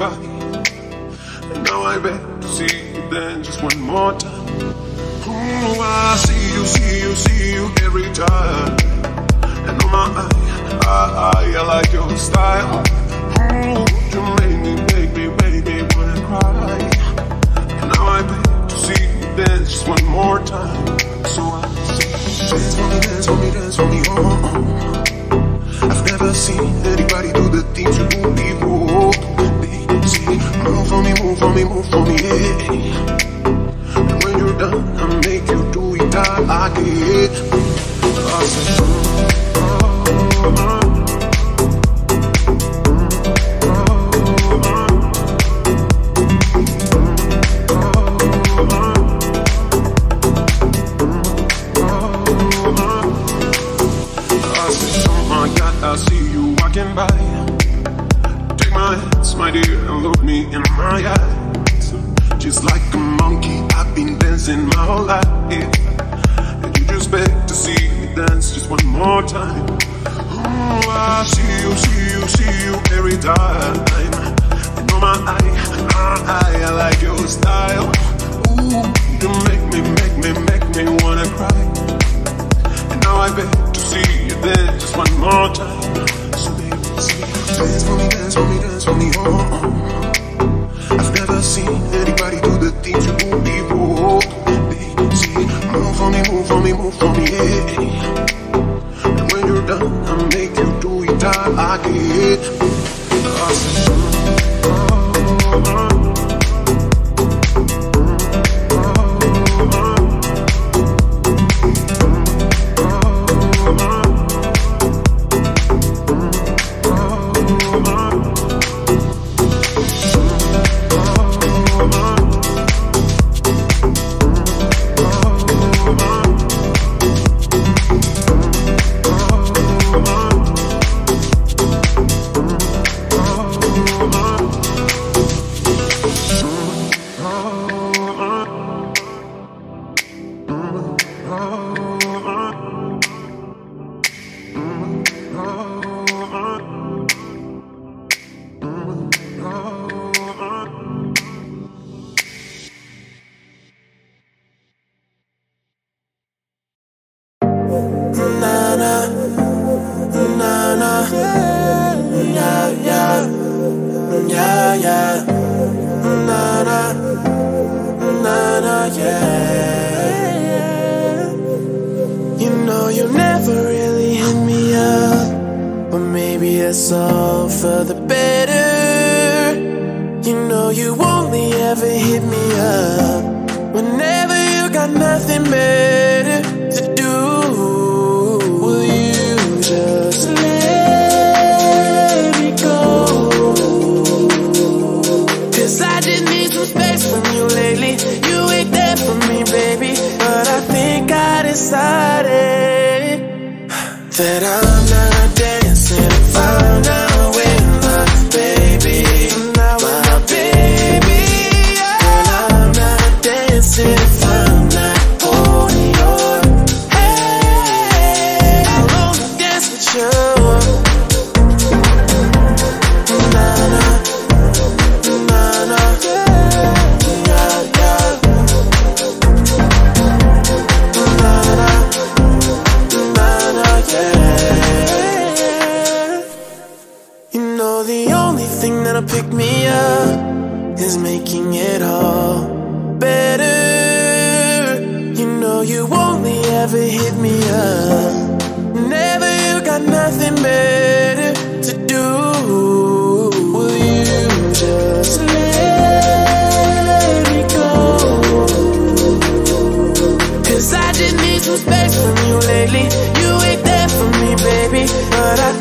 back. And now I beg to see you then just one more time. Ooh, I see you, see you, see you. bitch. Awesome. to pick me up is making it all better. You know you only ever hit me up. Never you got nothing better to do. Will you just let me go? Cause I just need some space from you lately. You ain't there for me, baby, but I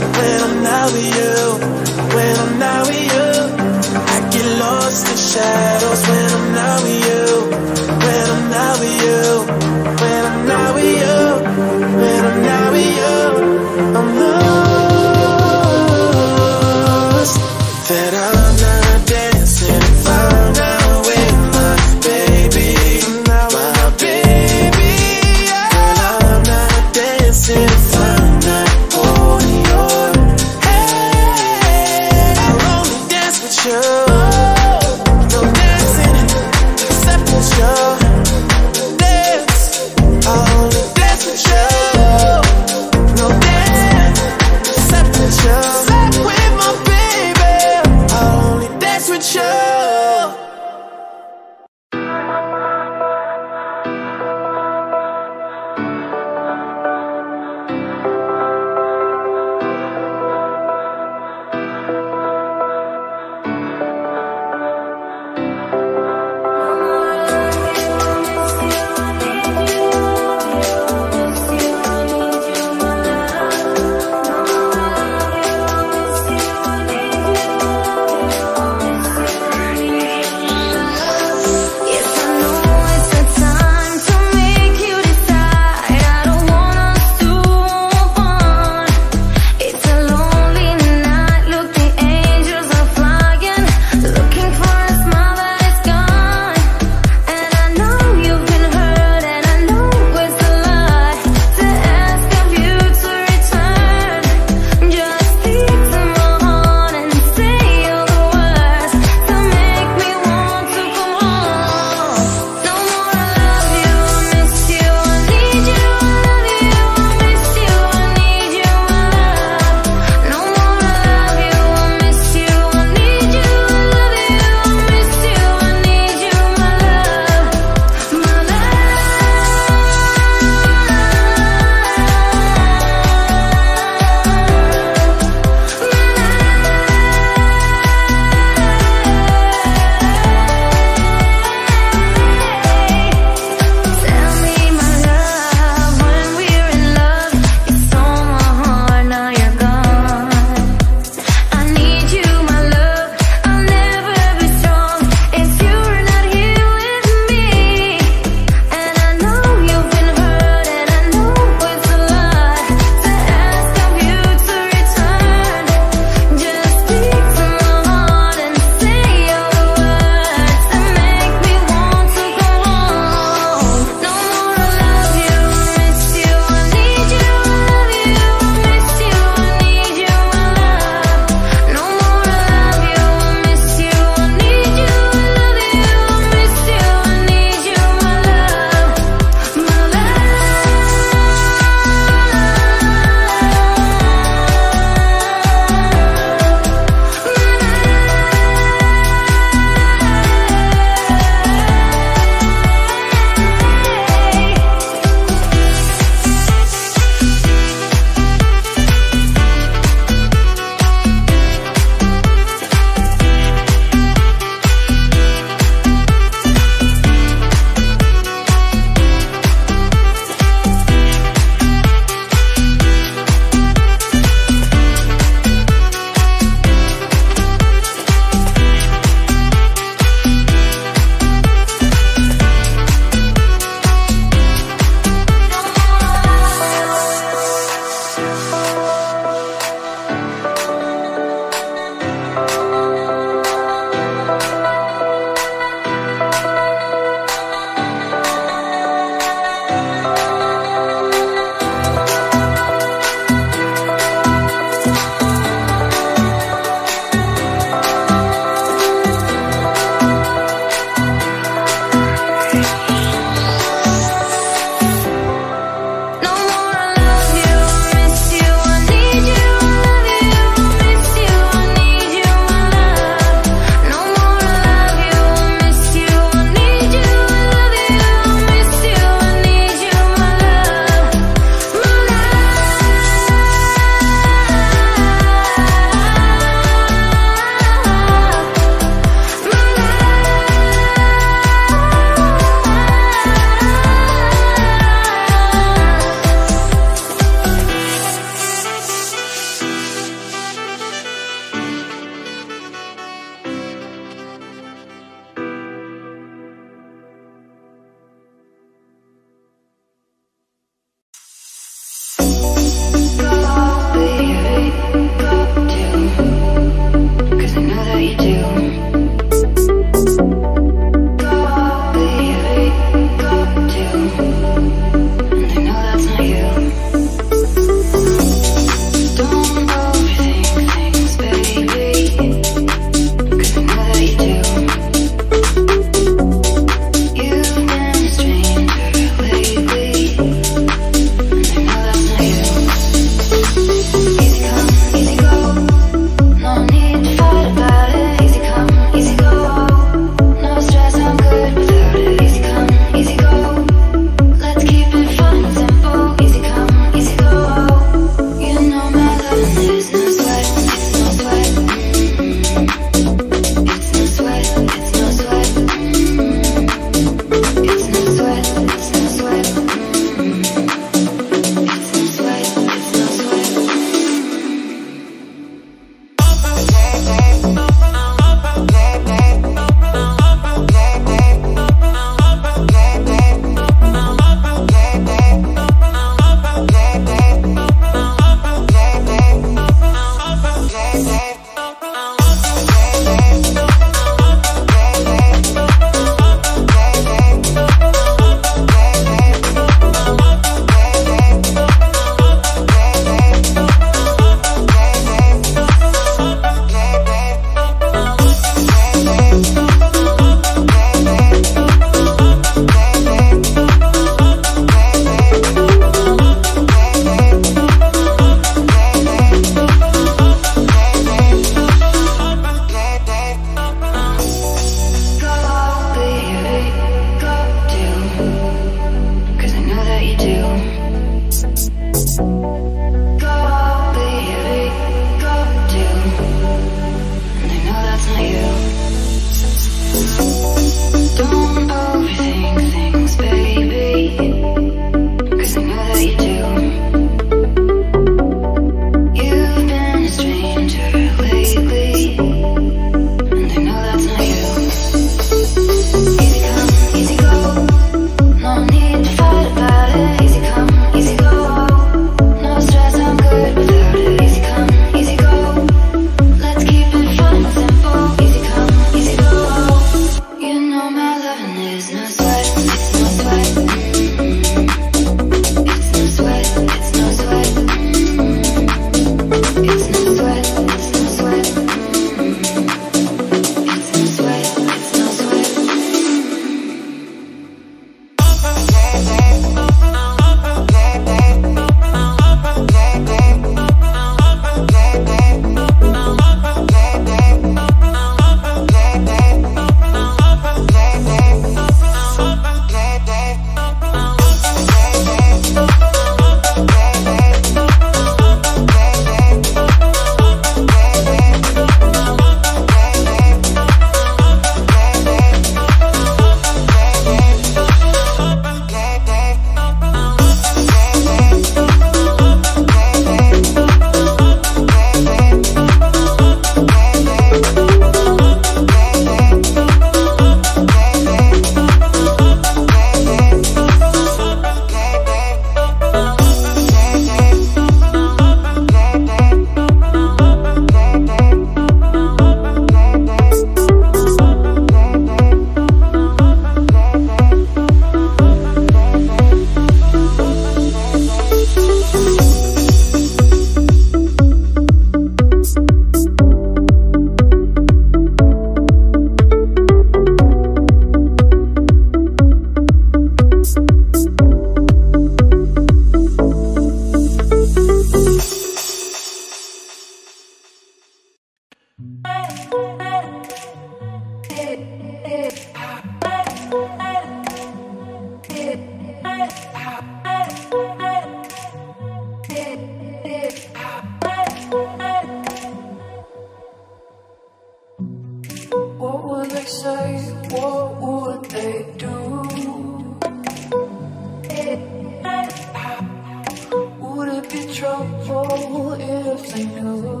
if they knew.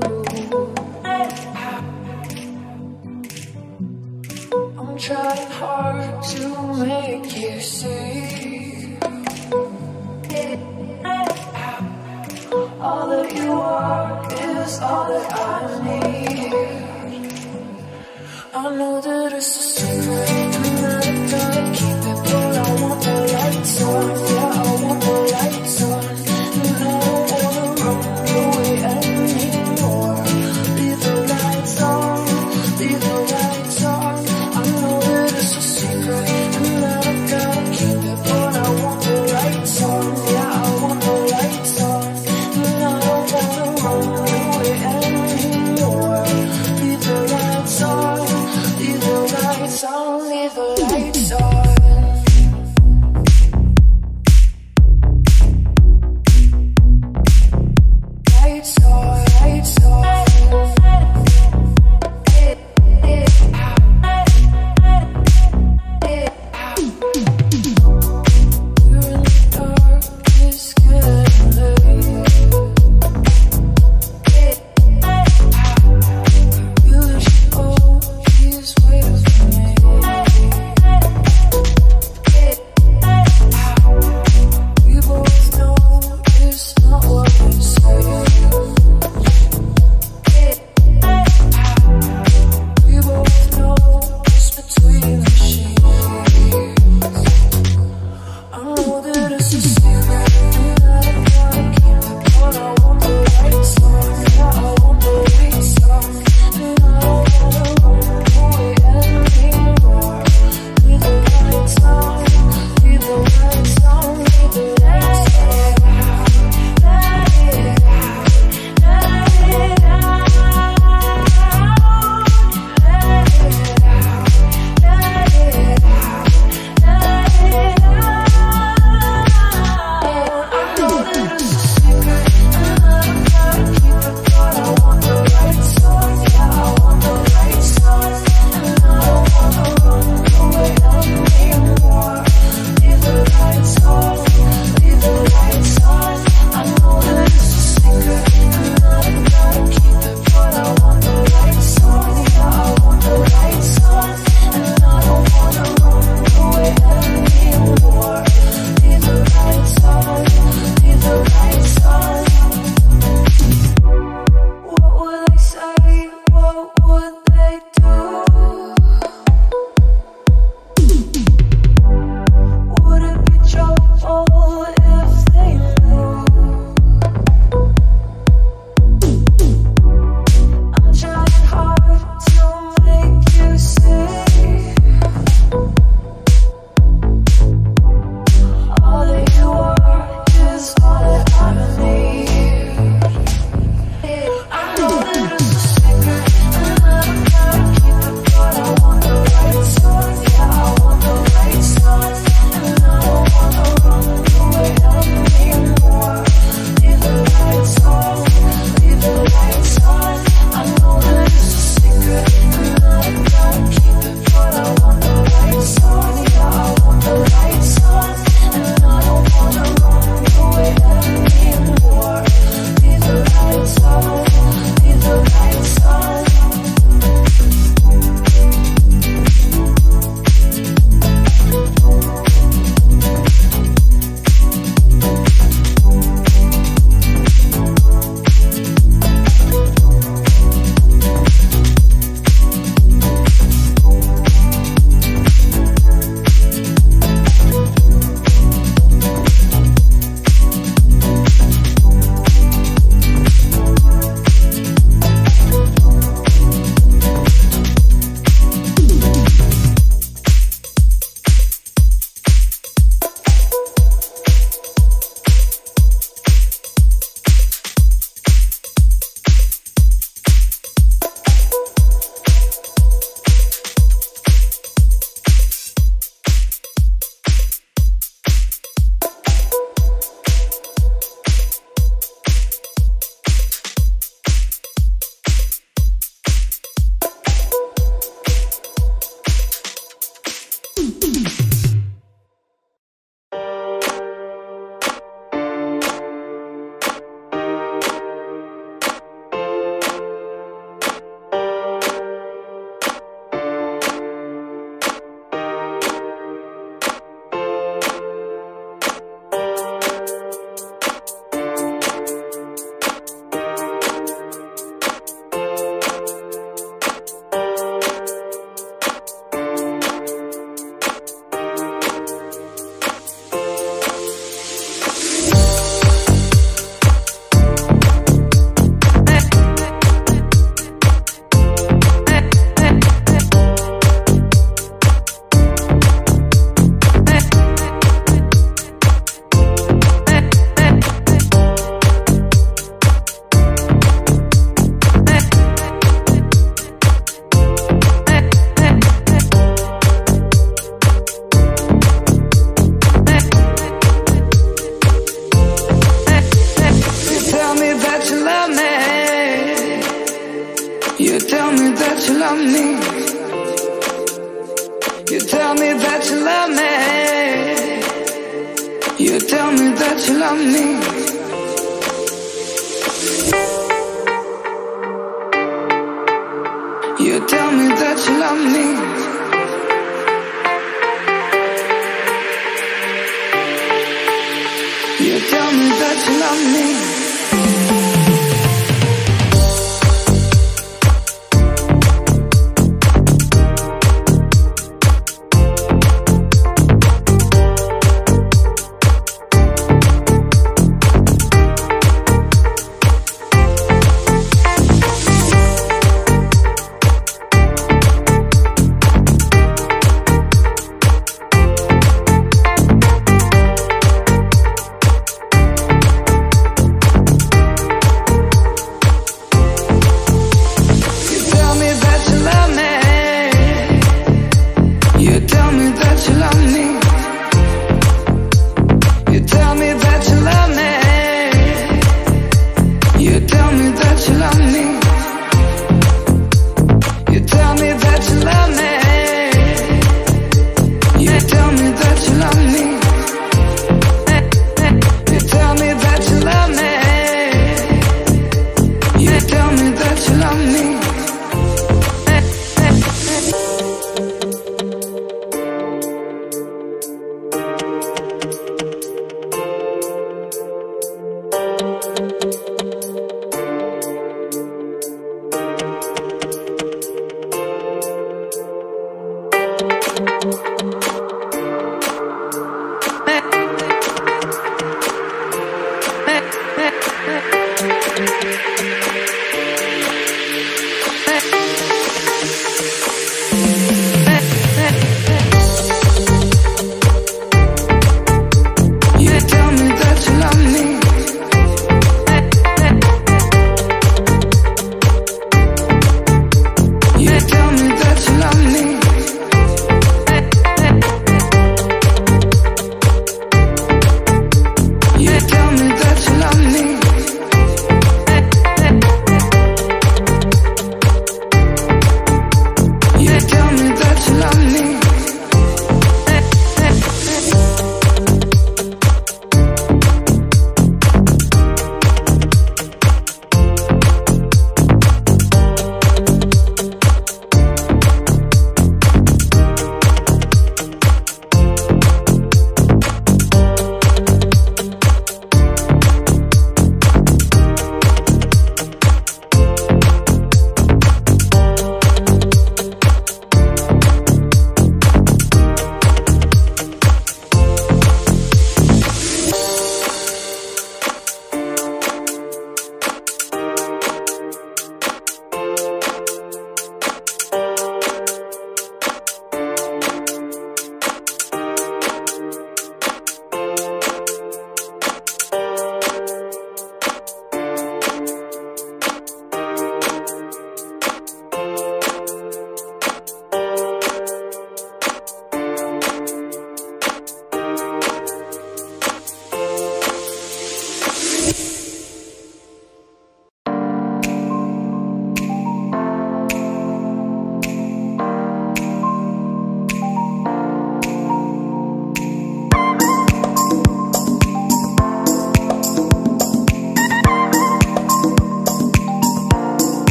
I'm trying hard to make you see. All that you are is all that I need. I know that it's a secret, and that I gotta keep it, I want the lights on. Yeah, I want the lights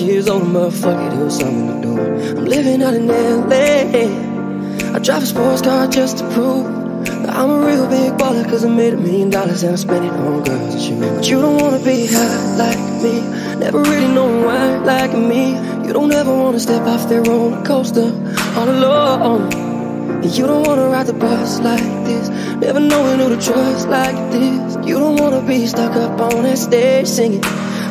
years old Motherfucker, there was something to do I'm living out in L.A. I drive a sports car just to prove That I'm a real big baller Cause I made a million dollars And I spent it on girls and shit But you don't wanna be high like me. Never really know why like me. You don't ever wanna step off that roller coaster. All alone. You don't wanna ride the bus like this. Never knowing who to trust like this. You don't wanna be stuck up on that stage singing.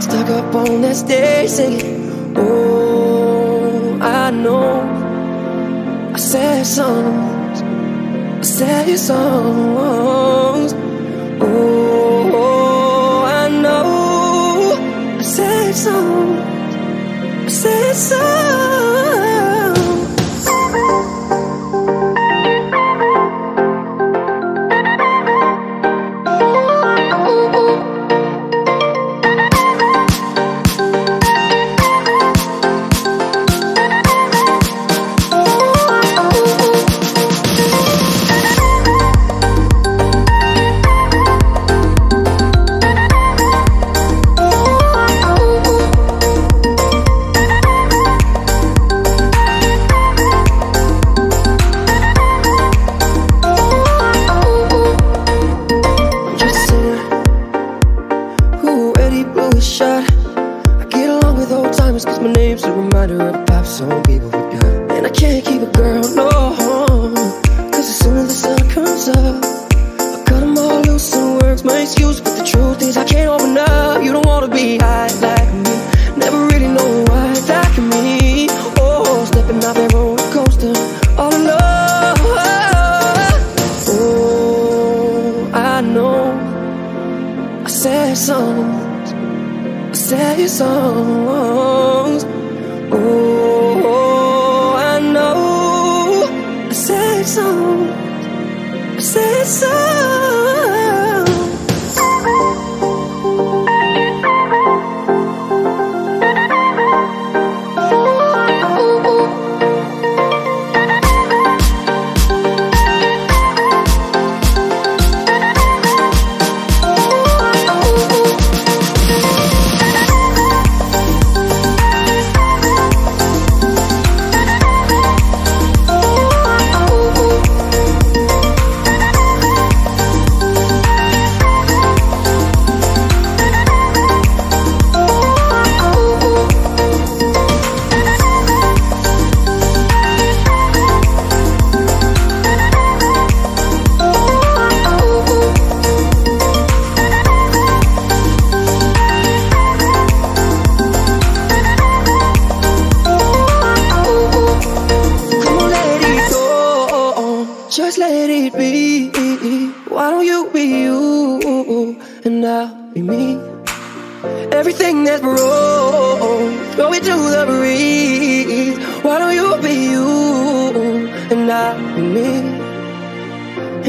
Stuck up on that stage singing Oh, I know. I sad songs. I sad songs. Oh, I know. I sad songs. I sad songs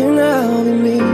And I'll be me.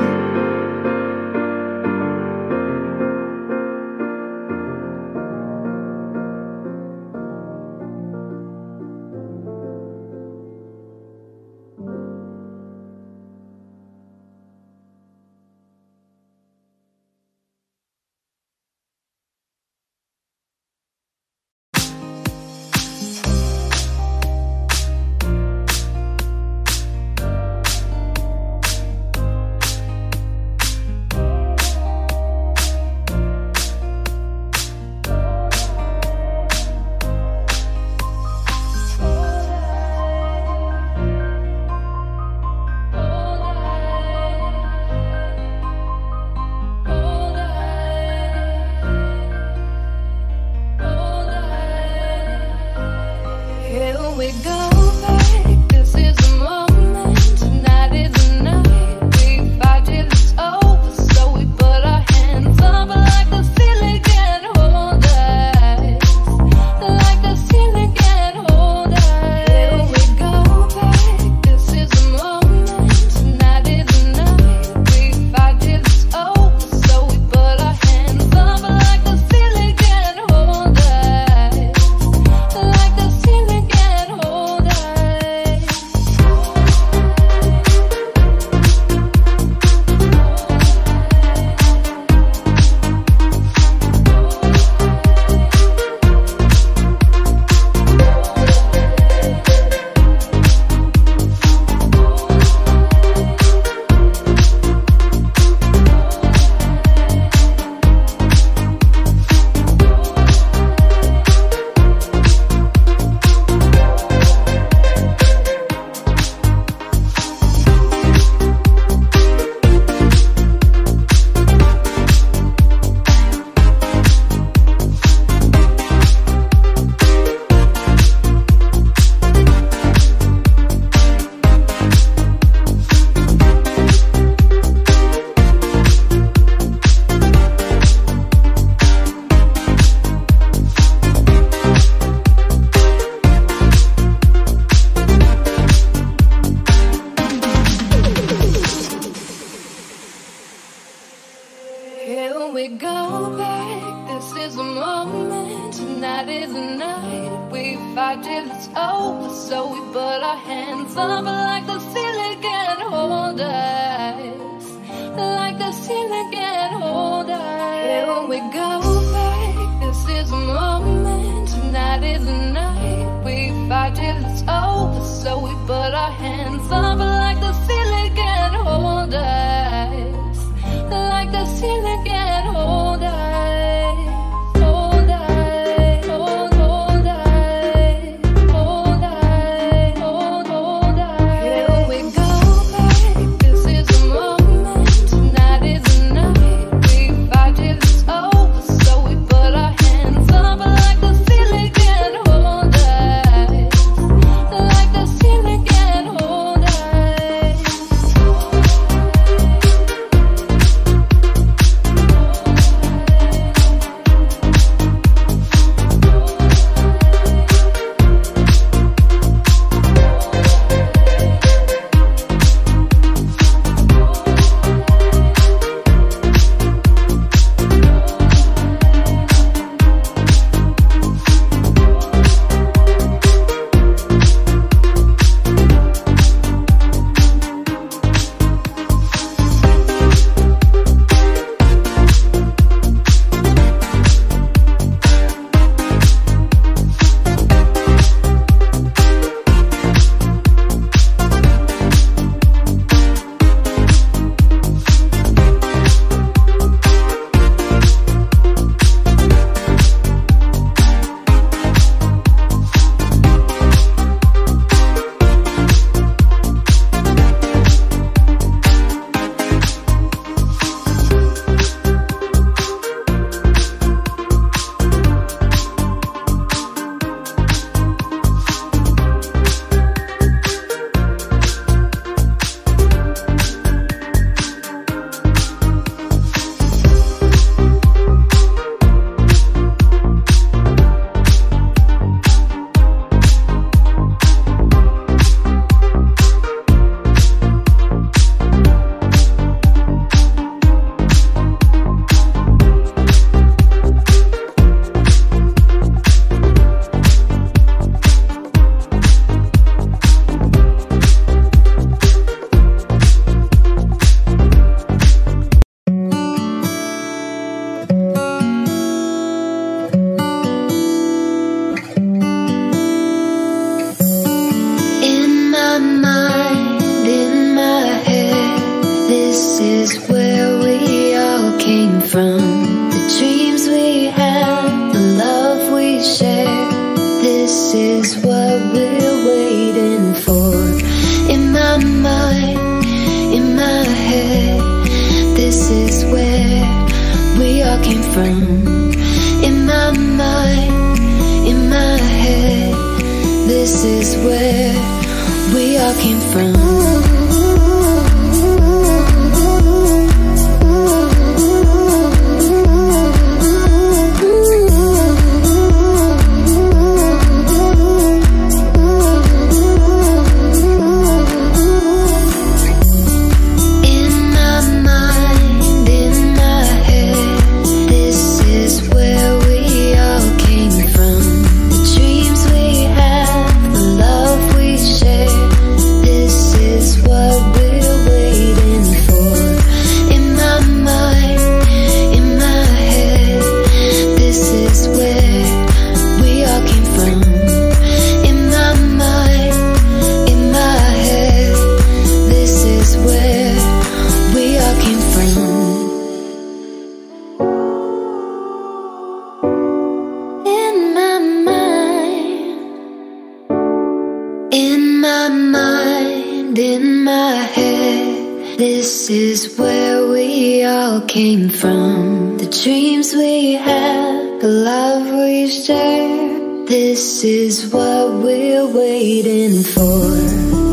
came from The dreams we had, the love we shared. This is what we're waiting for.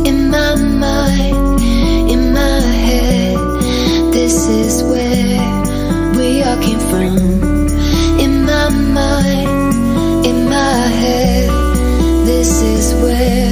In my mind, in my head This is where we all came from. In my mind, in my head This is where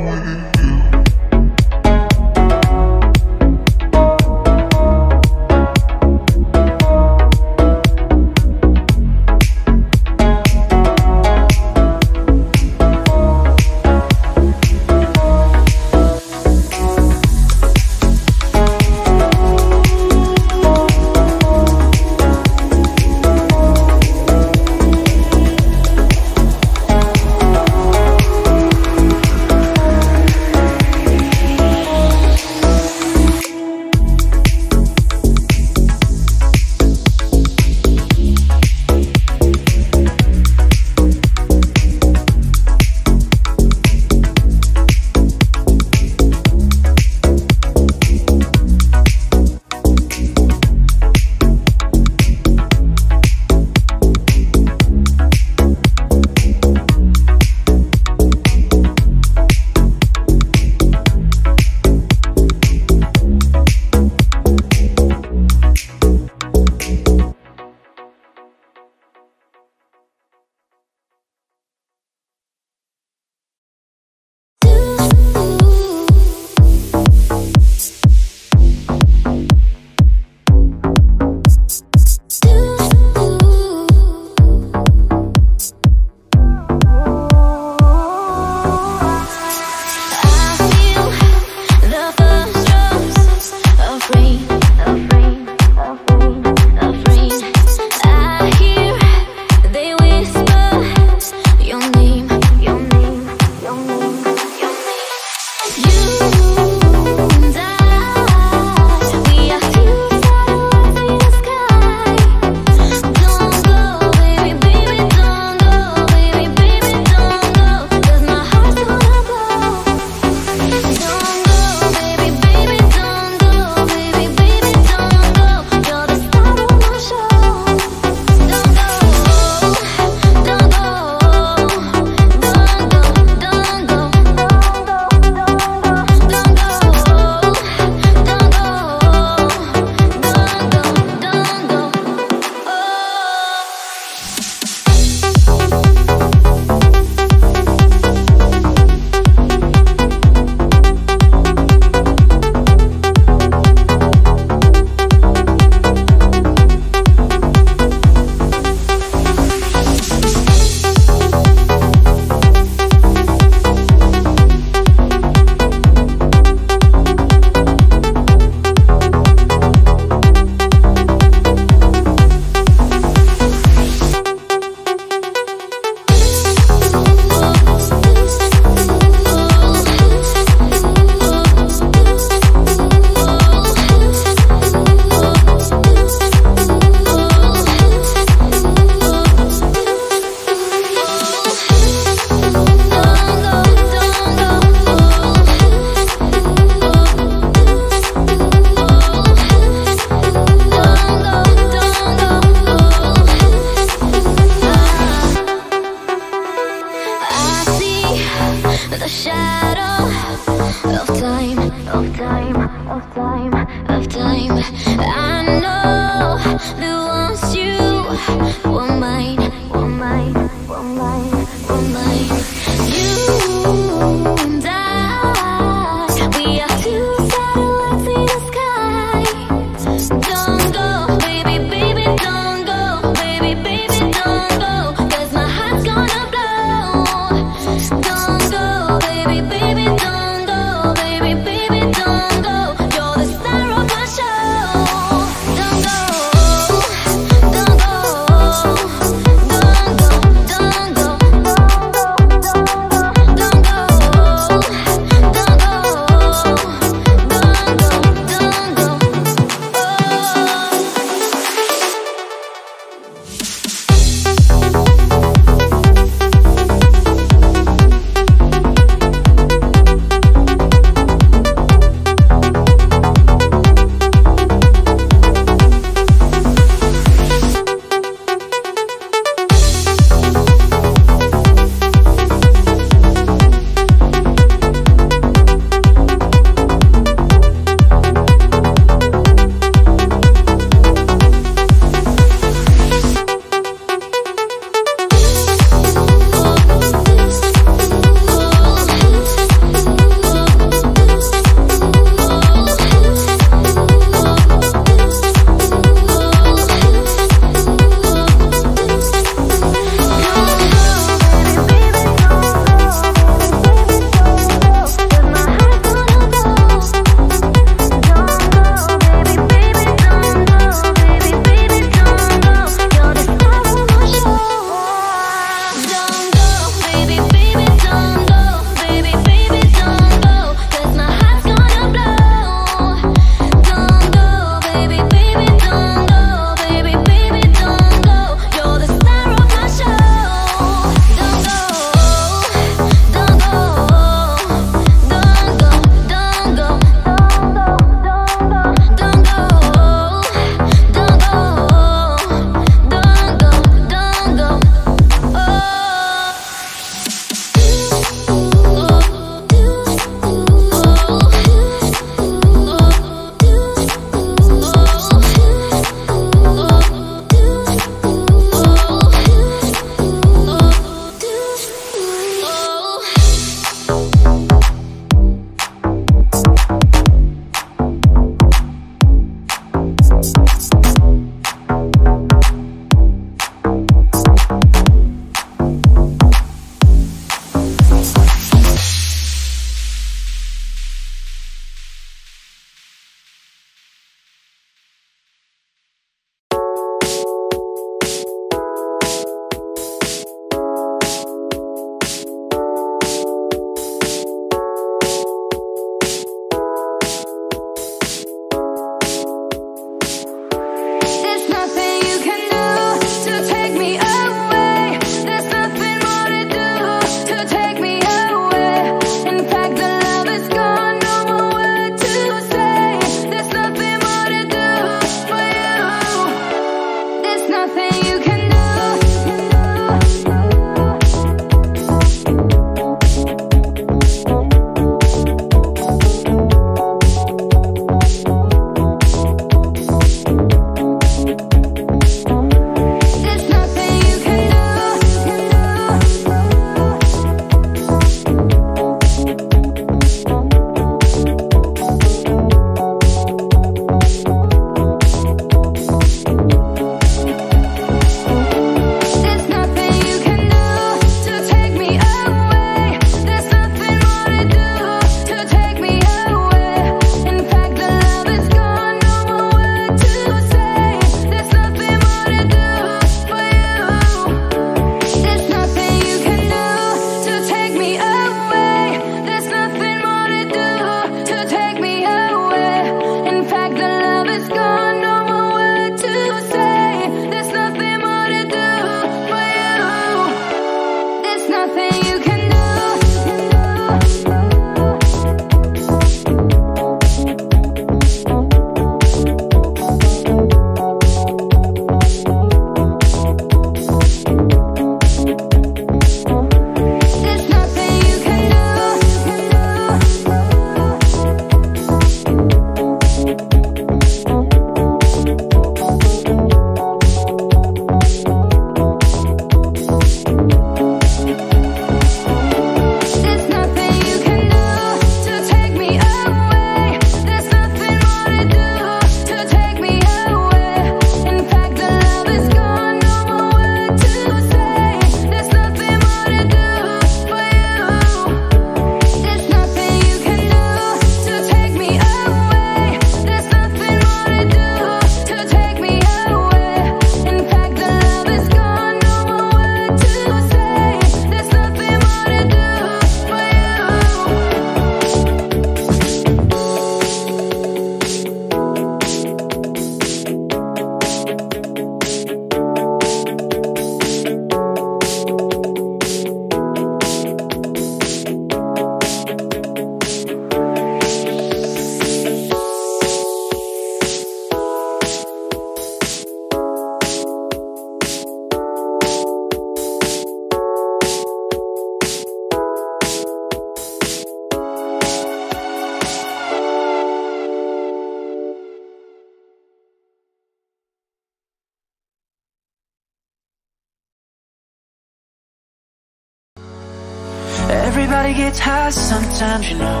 Everybody gets high sometimes, you know.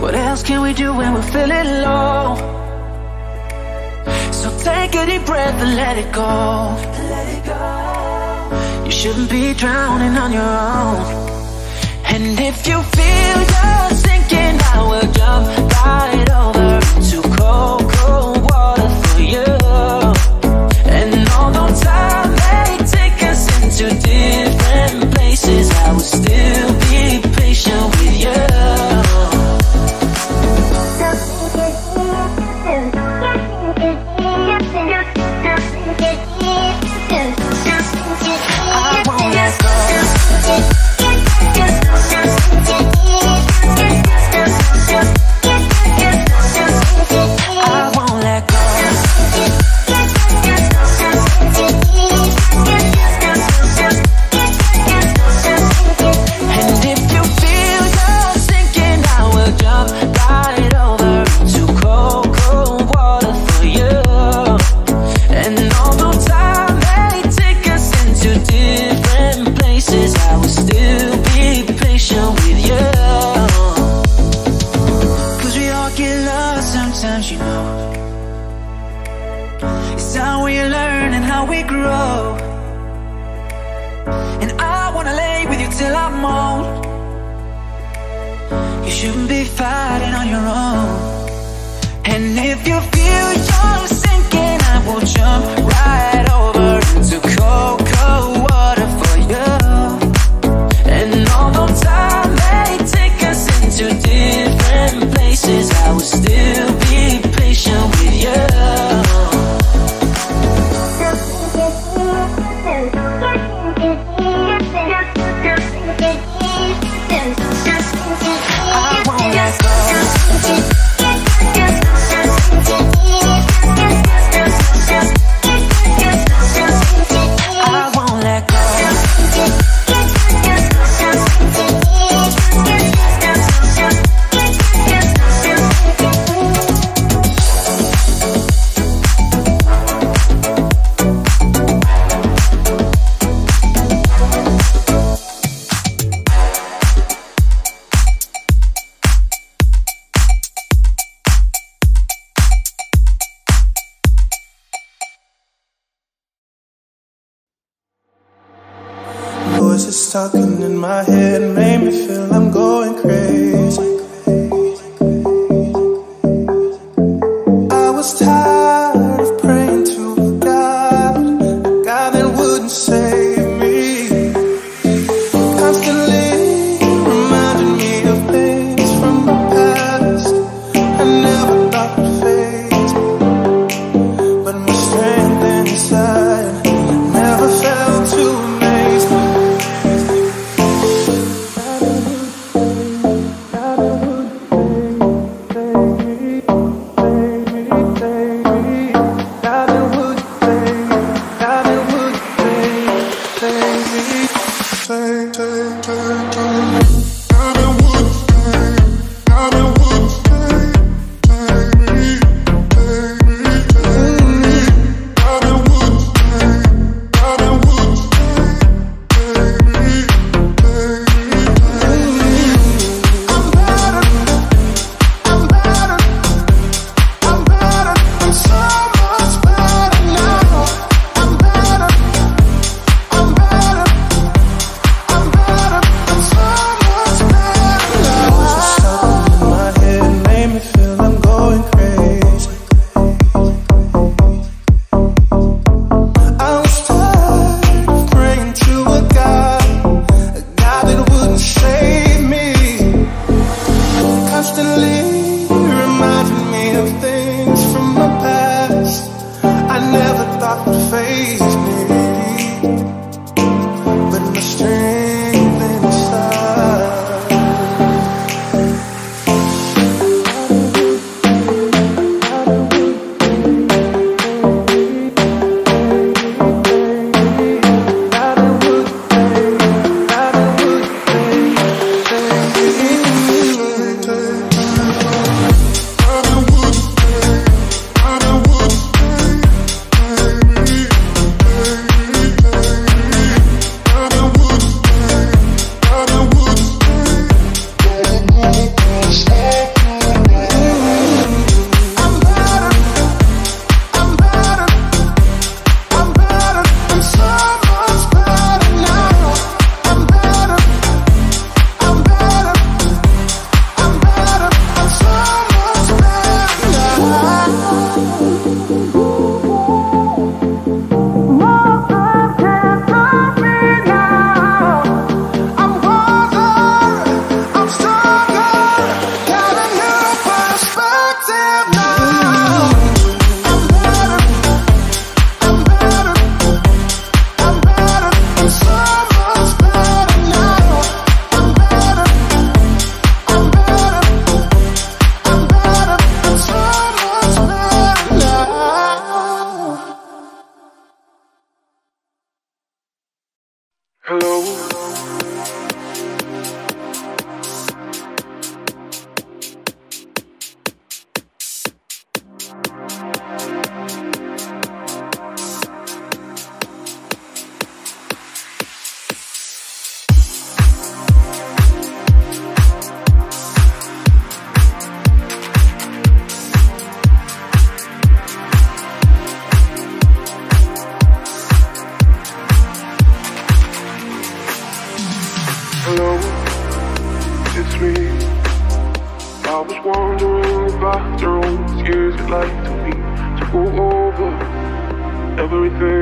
What else can we do when we're feeling low? So take a deep breath and let it go. Let it go. You shouldn't be drowning on your own. And if you feel you're sinking, I will jump right over to cold, cold water for you. Still be fighting on your own. And if you feel you're sinking, I will jump right over into cold, cold water for you. And although time may take us into different places, I will still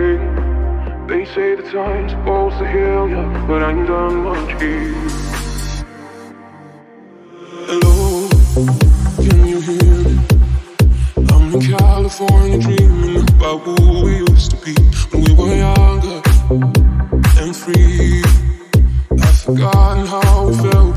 pain. They say the time's supposed to heal ya, but I ain't done much here. Hello, can you hear me? I'm in California dreaming about who we used to be when we were younger and free. I've forgotten how we felt.